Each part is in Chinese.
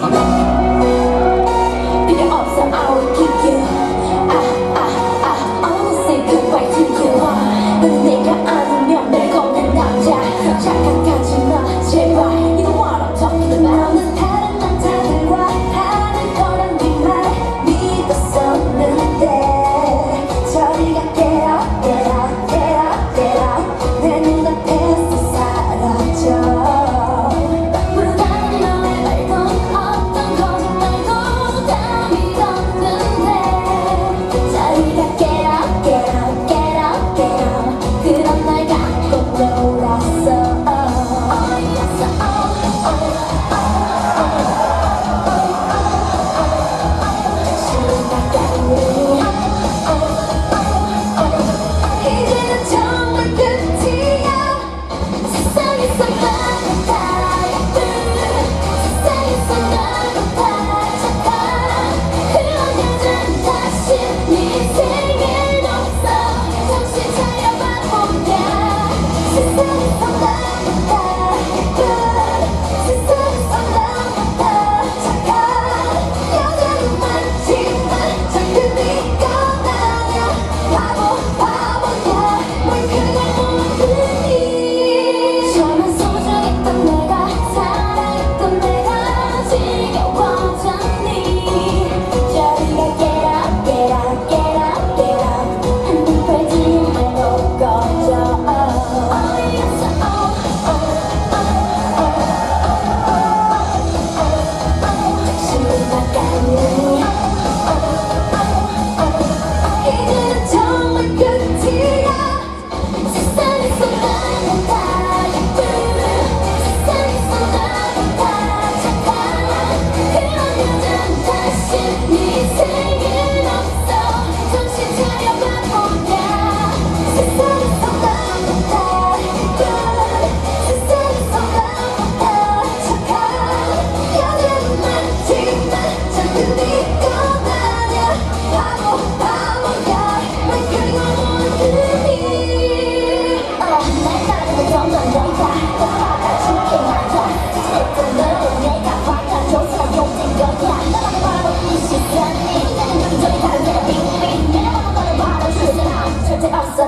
传统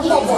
Gracias.